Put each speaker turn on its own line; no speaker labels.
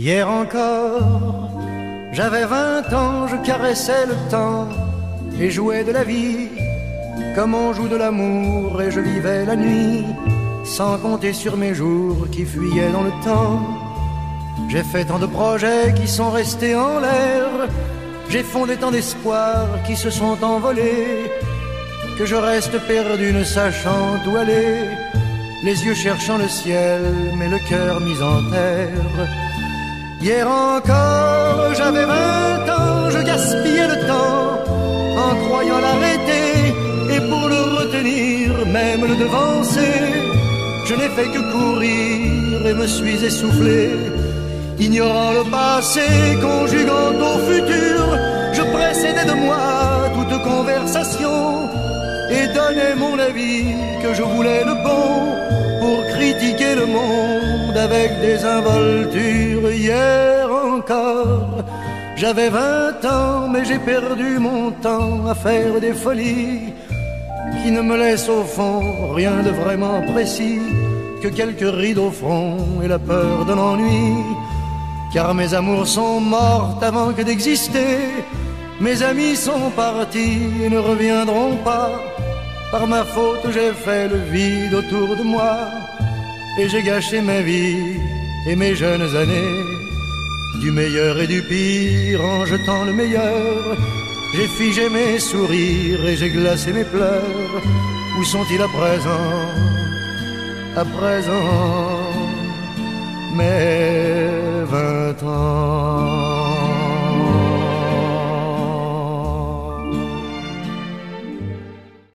Hier encore, j'avais vingt ans, je caressais le temps et jouais de la vie comme on joue de l'amour et je vivais la nuit sans compter sur mes jours qui fuyaient dans le temps. J'ai fait tant de projets qui sont restés en l'air, j'ai fondé tant d'espoirs qui se sont envolés, que je reste perdu ne sachant où aller, les yeux cherchant le ciel, mais le cœur mis en terre. Hier encore, j'avais vingt ans, je gaspillais le temps en croyant l'arrêter et pour le retenir, même le devancer. Je n'ai fait que courir et me suis essoufflé, ignorant le passé, conjuguant au futur. Je précédais de moi toute conversation et donnais mon avis que je voulais le bon pour critiquer le monde avec des involtures. Hier encore, j'avais vingt ans, mais j'ai perdu mon temps à faire des folies qui ne me laissent au fond rien de vraiment précis que quelques rides au front et la peur de l'ennui. Car mes amours sont mortes avant que d'exister, mes amis sont partis et ne reviendront pas. Par ma faute, j'ai fait le vide autour de moi et j'ai gâché ma vie et mes jeunes années. Du meilleur et du pire en jetant le meilleur, j'ai figé mes sourires et j'ai glacé mes pleurs. Où sont-ils à présent? À présent, mais